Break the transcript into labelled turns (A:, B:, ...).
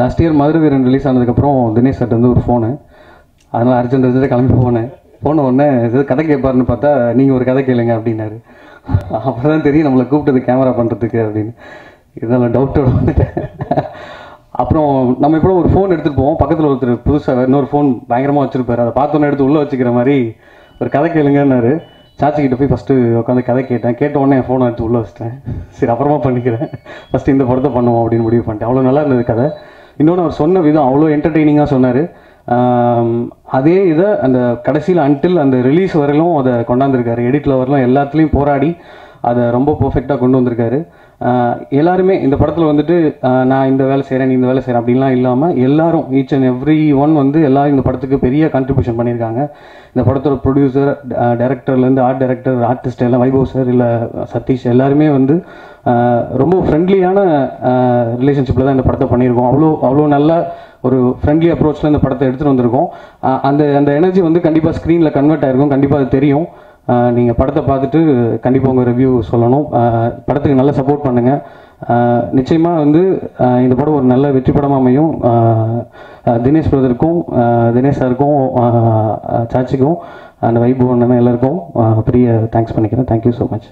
A: Last year Madurai Veeran release ஆனதுக்கப்புறம் Dinesh sir வந்து ஒரு ஃபோனு அதனால் அர்ஜென்ட் அர்ஜென்ட் கிளம்பி போனேன். போன உடனே ஏதாவது கதை கேட்பாருன்னு பார்த்தா நீங்கள் ஒரு கதை கேளுங்க அப்படின்னாரு. அப்போ தான் தெரியும் நம்மளை கூப்பிட்டது கேமரா பண்ணுறதுக்கு அப்படின்னு. இதெல்லாம் டவுட்டோட வந்துட்டேன். அப்புறம் நம்ம இப்போ ஒரு ஃபோன் எடுத்துகிட்டு போவோம். பக்கத்தில் ஒருத்தர் புதுசாக இன்னொரு ஃபோன் பயங்கரமாக வச்சுருப்பாரு. அதை பார்த்தோன்னே எடுத்து உள்ளே வச்சுக்கிற மாதிரி ஒரு கதை கேளுங்கன்னாரு. சார்ஜிக்கிட்ட போய் ஃபஸ்ட்டு உட்காந்து கதை கேட்டேன். கேட்ட உடனே என் ஃபோனை எடுத்து உள்ளே வச்சிட்டேன். சரி அப்புறமா பண்ணிக்கிறேன். ஃபஸ்ட்டு இந்த படத்தை பண்ணுவோம் அப்படின்னு முடிவு பண்ணிட்டேன். அவ்வளோ நல்லா இருந்தது கதை. இன்னொன்று அவர் சொன்ன விதம் அவ்வளோ என்டர்டெய்னிங்காக சொன்னார். அதே இதை அந்த கடைசியில் அன்டில் அந்த ரிலீஸ் வரையிலும் அதை கொண்டாந்துருக்காரு. எடிட்டில் வரலாம் எல்லாத்துலேயும் போராடி அதை ரொம்ப பர்ஃபெக்டாக கொண்டு வந்திருக்காரு. எல்லாருமே இந்த படத்தில் வந்துட்டு நான் இந்த வேலை செய்கிறேன் நீ இந்த வேலை செய்கிறேன் அப்படின்லாம் இல்லாமல் எல்லாரும் ஈச் அண்ட் எவ்ரி ஒன் வந்து எல்லாரும் இந்த படத்துக்கு பெரிய கான்ட்ரிபியூஷன் பண்ணியிருக்காங்க. இந்த படத்தோட ப்ரொடியூசர் டேரக்டர்லேருந்து ஆர்ட் டைரக்டர் ஆர்டிஸ்ட் எல்லாம் வைபவ் சார் இல்லை சதீஷ் எல்லாருமே வந்து ரொம்ப ஃப்ரெண்ட்லியான ரிலேஷன்ஷிப்பில் தான் இந்த படத்தை பண்ணியிருக்கோம். அவ்வளோ அவ்வளோ நல்ல ஒரு ஃப்ரெண்ட்லி அப்ரோச்சில் இந்த படத்தை எடுத்துகிட்டு வந்திருக்கோம். அந்த அந்த எனர்ஜி வந்து கண்டிப்பாக ஸ்க்ரீனில் கன்வெர்ட் ஆகிருக்கும் கண்டிப்பாக அது தெரியும். நீங்கள் படத்தை பார்த்துட்டு கண்டிப்பாக உங்கள் ரிவ்யூ சொல்லணும். படத்துக்கு நல்லா சப்போர்ட் பண்ணுங்கள் நிச்சயமாக வந்து இந்த படம் ஒரு நல்ல வெற்றி படமாக அமையும். தினேஷ் பிரதருக்கும் தினேஷ் சாருக்கும் சாச்சிக்கும் அண்ட் வைபு அண்ணன் எல்லாருக்கும் பெரிய தேங்க்ஸ் பண்ணிக்கிறேன். Thank you so much